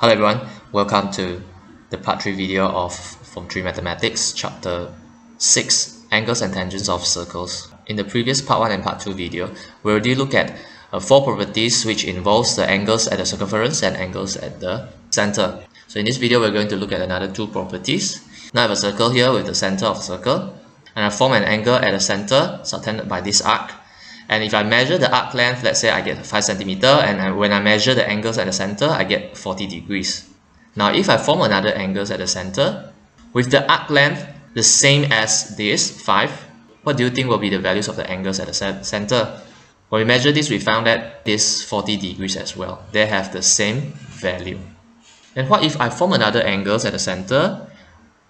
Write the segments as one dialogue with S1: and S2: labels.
S1: Hello everyone, welcome to the part 3 video of Form 3 Mathematics, chapter 6, Angles and Tangents of Circles. In the previous part 1 and part 2 video, we already looked at uh, four properties which involves the angles at the circumference and angles at the center. So in this video, we're going to look at another two properties. Now I have a circle here with the center of the circle, and I form an angle at the center subtended by this arc and if I measure the arc length, let's say I get 5 centimeter, and when I measure the angles at the center, I get 40 degrees. Now, if I form another angles at the center, with the arc length the same as this, 5, what do you think will be the values of the angles at the center? When we measure this, we found that this 40 degrees as well. They have the same value. And what if I form another angles at the center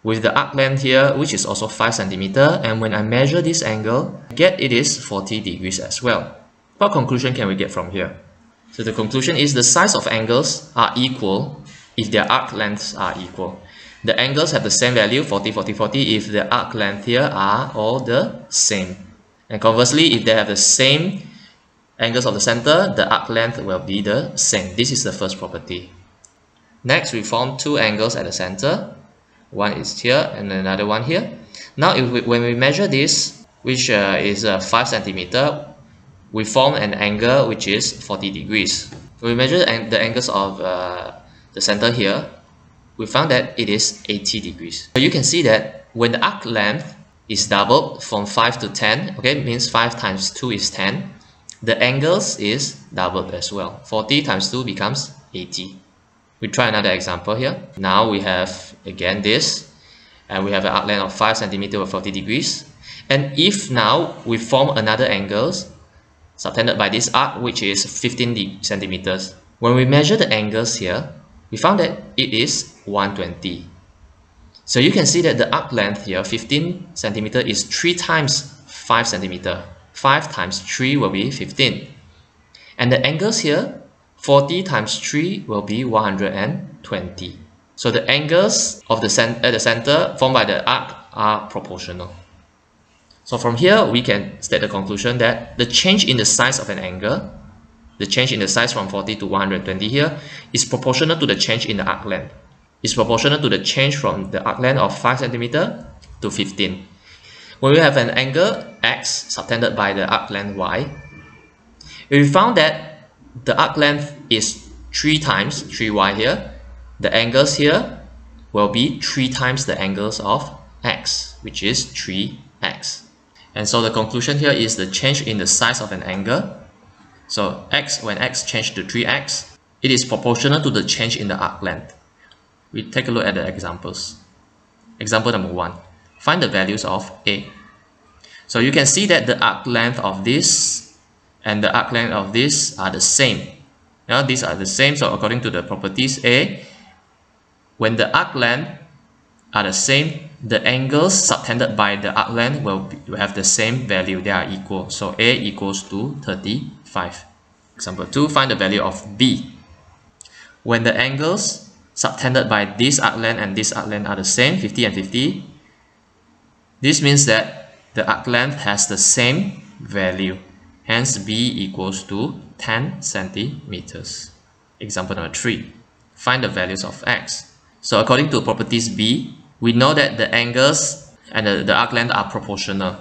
S1: with the arc length here which is also 5 centimeter and when I measure this angle I get it is 40 degrees as well. What conclusion can we get from here? So the conclusion is the size of angles are equal if their arc lengths are equal. The angles have the same value 40 40 40 if the arc length here are all the same. And conversely if they have the same angles of the center the arc length will be the same. This is the first property. Next we form two angles at the center one is here and another one here. Now if we, when we measure this which uh, is uh, 5 centimeter we form an angle which is 40 degrees. We measure the angles of uh, the center here. We found that it is 80 degrees. So you can see that when the arc length is doubled from 5 to 10 okay means 5 times 2 is 10 the angles is doubled as well. 40 times 2 becomes 80 we try another example here. Now we have again this and we have an arc length of 5 centimeter or 40 degrees. And if now we form another angles subtended by this arc which is 15 centimeters. When we measure the angles here, we found that it is 120. So you can see that the arc length here, 15 centimeter, is 3 times 5 centimeter. 5 times 3 will be 15. And the angles here 40 times 3 will be 120. So the angles of the at the center formed by the arc are proportional. So from here, we can state the conclusion that the change in the size of an angle, the change in the size from 40 to 120 here, is proportional to the change in the arc length. It's proportional to the change from the arc length of 5 centimeter to 15. When we have an angle x subtended by the arc length y, we found that the arc length is 3 times 3y here. The angles here will be 3 times the angles of x, which is 3x. And so the conclusion here is the change in the size of an angle. So x, when x changed to 3x, it is proportional to the change in the arc length. We take a look at the examples. Example number 1. Find the values of a. So you can see that the arc length of this and the arc length of this are the same. Now these are the same, so according to the properties A, when the arc length are the same, the angles subtended by the arc length will, be, will have the same value, they are equal. So A equals to 35. Example 2, find the value of B. When the angles subtended by this arc length and this arc length are the same, 50 and 50, this means that the arc length has the same value. Hence, B equals to 10 centimeters. Example number 3. Find the values of x. So according to properties B, we know that the angles and the, the arc length are proportional.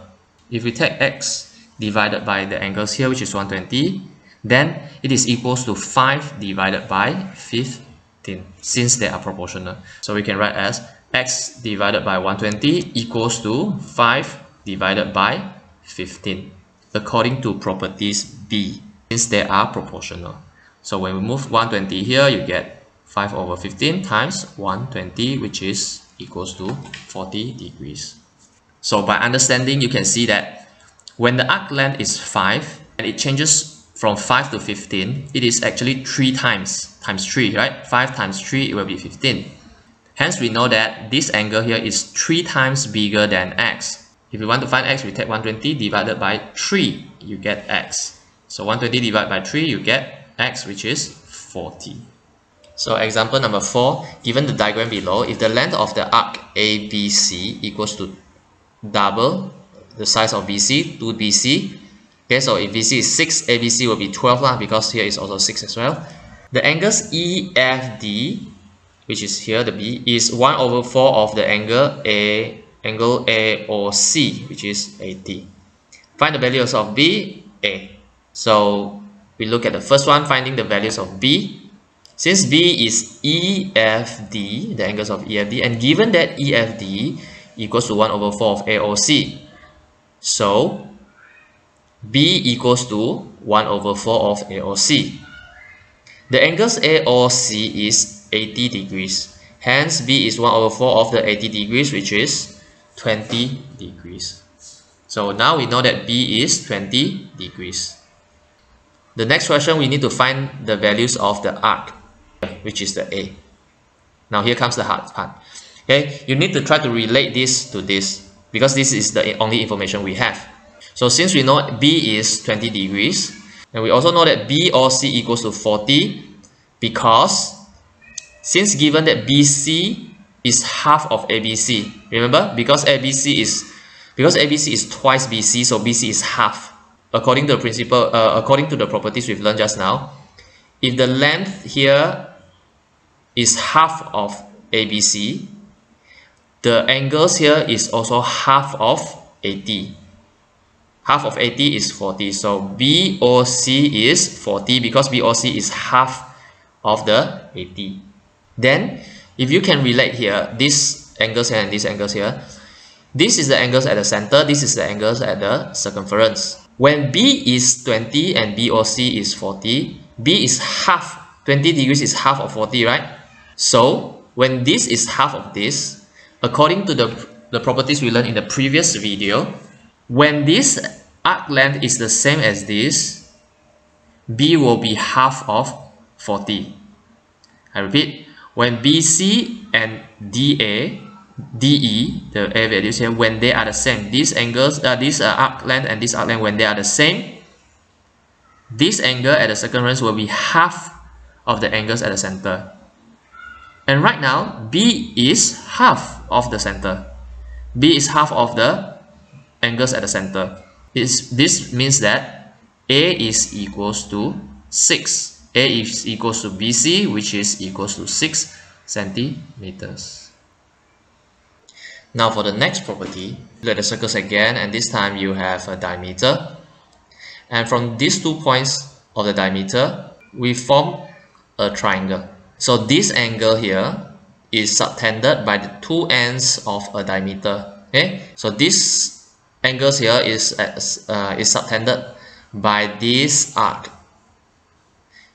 S1: If we take x divided by the angles here, which is 120, then it is equals to 5 divided by 15, since they are proportional. So we can write as x divided by 120 equals to 5 divided by 15 according to properties B since they are proportional. So when we move 120 here, you get 5 over 15 times 120 which is equals to 40 degrees. So by understanding, you can see that when the arc length is 5 and it changes from 5 to 15, it is actually 3 times, times 3, right? 5 times 3, it will be 15. Hence, we know that this angle here is 3 times bigger than x. If you want to find x, we take 120 divided by 3, you get x. So 120 divided by 3, you get x, which is 40. So example number 4, given the diagram below, if the length of the arc ABC equals to double the size of BC, 2BC, okay, so if BC is 6, ABC will be 12 lah, because here is also 6 as well. The angles EFD which is here the B, is 1 over 4 of the angle A, angle AOC, which is 80. Find the values of B, A. So we look at the first one, finding the values of B. Since B is EFD, the angles of EFD, and given that EFD equals to 1 over 4 of AOC, so B equals to 1 over 4 of AOC. The angles AOC is 80 degrees. Hence, B is 1 over 4 of the 80 degrees, which is 20 degrees. So now we know that B is 20 degrees. The next question, we need to find the values of the arc, which is the A. Now here comes the hard part. Okay, you need to try to relate this to this because this is the only information we have. So since we know B is 20 degrees, and we also know that BOC equals to 40 because since given that BC is half of ABC, remember? Because ABC is because ABC is twice BC, so BC is half. According to the principle, uh, according to the properties we've learned just now, if the length here is half of ABC, the angles here is also half of 80 half of 80 is 40 so BOC is 40 because BOC is half of the 80 then if you can relate here these angles here and these angles here this is the angles at the center this is the angles at the circumference when B is 20 and BOC is 40 B is half 20 degrees is half of 40 right so when this is half of this according to the the properties we learned in the previous video when this arc length is the same as this, B will be half of 40. I repeat, when BC and DA, DE, the A values here, when they are the same, these angles, uh, this uh, arc length and this arc length, when they are the same, this angle at the circumference will be half of the angles at the center. And right now, B is half of the center. B is half of the angles at the center. It's, this means that A is equals to 6. A is equals to BC, which is equals to 6 centimeters. Now for the next property, look at the circles again, and this time you have a diameter. And from these two points of the diameter, we form a triangle. So this angle here is subtended by the two ends of a diameter. Okay, so this angles here is uh, is subtended by this arc.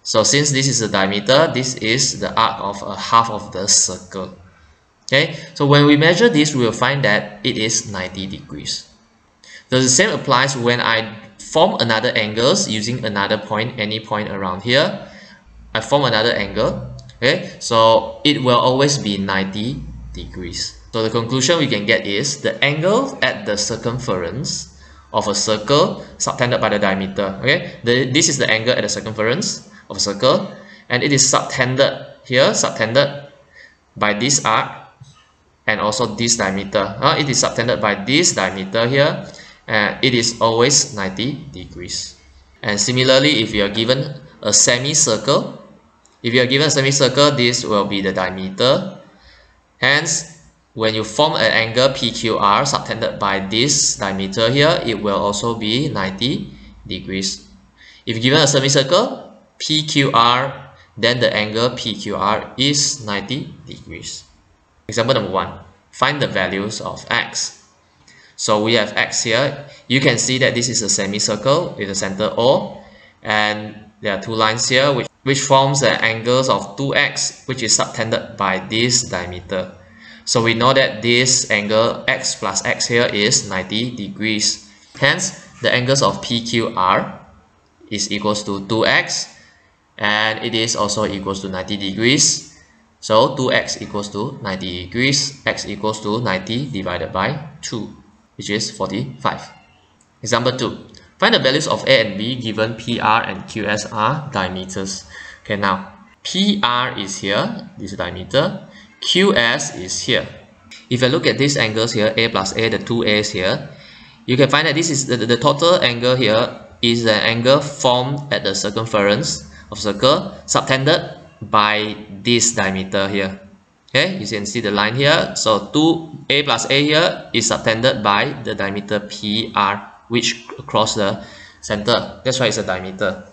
S1: So since this is the diameter, this is the arc of a half of the circle. Okay, so when we measure this, we will find that it is 90 degrees. So The same applies when I form another angles using another point, any point around here. I form another angle. Okay, so it will always be 90 degrees. So the conclusion we can get is the angle at the circumference of a circle subtended by the diameter. Okay, the, this is the angle at the circumference of a circle, and it is subtended here, subtended by this arc and also this diameter. Uh, it is subtended by this diameter here, and it is always 90 degrees. And similarly, if you are given a semicircle, if you are given a semicircle, this will be the diameter. Hence, when you form an angle PQR subtended by this diameter here, it will also be 90 degrees. If given a semicircle, PQR, then the angle PQR is 90 degrees. Example number one, find the values of x. So we have x here. You can see that this is a semicircle with a center O, and there are two lines here which, which forms the angles of 2x, which is subtended by this diameter. So we know that this angle x plus x here is 90 degrees. Hence, the angles of PQR is equals to 2x and it is also equals to 90 degrees. So 2x equals to 90 degrees, x equals to 90 divided by 2, which is 45. Example 2. Find the values of A and B given PR and QS are diameters. Okay, now PR is here, this is diameter, QS is here. If I look at these angles here, A plus A, the two A's here, you can find that this is the, the total angle here is the angle formed at the circumference of circle subtended by this diameter here. Okay, you can see the line here. So 2a plus a here is subtended by the diameter PR, which across the center. That's why it's a diameter.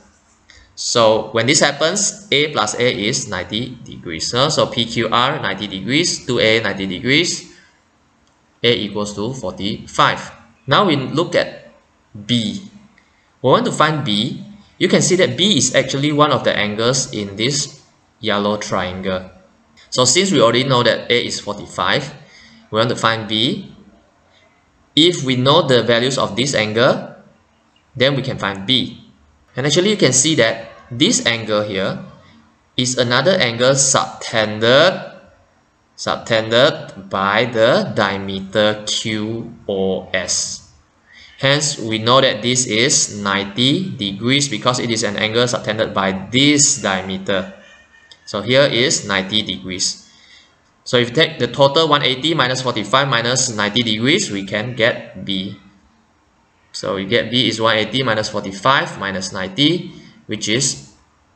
S1: So when this happens, a plus a is 90 degrees. So, so PQR 90 degrees, 2a 90 degrees, a equals to 45. Now we look at B. We want to find B. You can see that B is actually one of the angles in this yellow triangle. So since we already know that A is 45, we want to find B. If we know the values of this angle, then we can find B. And actually you can see that this angle here is another angle subtended subtended by the diameter QOS. Hence, we know that this is 90 degrees because it is an angle subtended by this diameter. So here is 90 degrees. So if you take the total 180 minus 45 minus 90 degrees, we can get B. So we get B is 180 minus 45 minus 90, which is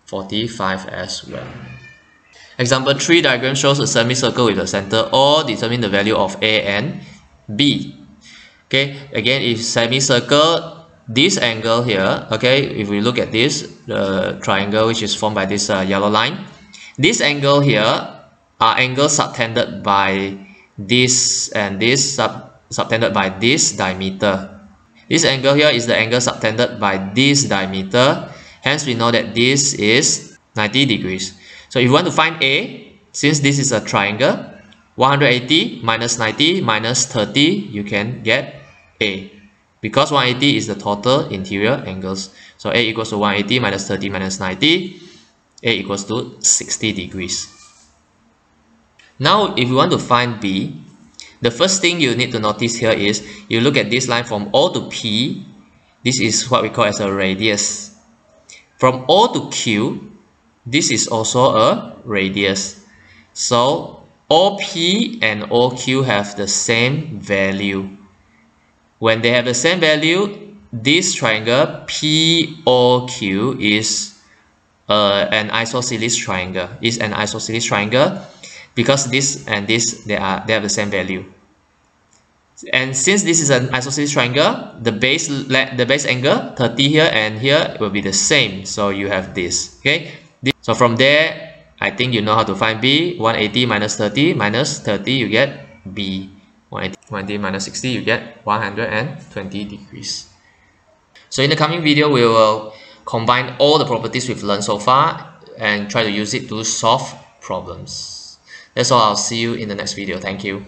S1: 45 as well. Example 3 diagram shows a semicircle with a center O. Determine the value of A and B. Okay, again, if semicircle, this angle here, okay, if we look at this, the triangle which is formed by this uh, yellow line, this angle here are angles subtended by this and this sub subtended by this diameter. This angle here is the angle subtended by this diameter. Hence, we know that this is 90 degrees. So if you want to find A, since this is a triangle, 180 minus 90 minus 30, you can get A. Because 180 is the total interior angles. So A equals to 180 minus 30 minus 90, A equals to 60 degrees. Now, if you want to find B, the first thing you need to notice here is you look at this line from O to P. This is what we call as a radius. From O to Q, this is also a radius. So OP and OQ have the same value. When they have the same value, this triangle POQ is uh, an isosceles triangle. Is an isosceles triangle because this and this they are they have the same value. And since this is an isosceles triangle, the base the base angle 30 here and here will be the same. So you have this. Okay. So from there, I think you know how to find B. 180 minus 30 minus 30, you get B. 180, 180 minus 60, you get 120 degrees. So in the coming video, we will combine all the properties we've learned so far and try to use it to solve problems. That's all. I'll see you in the next video. Thank you.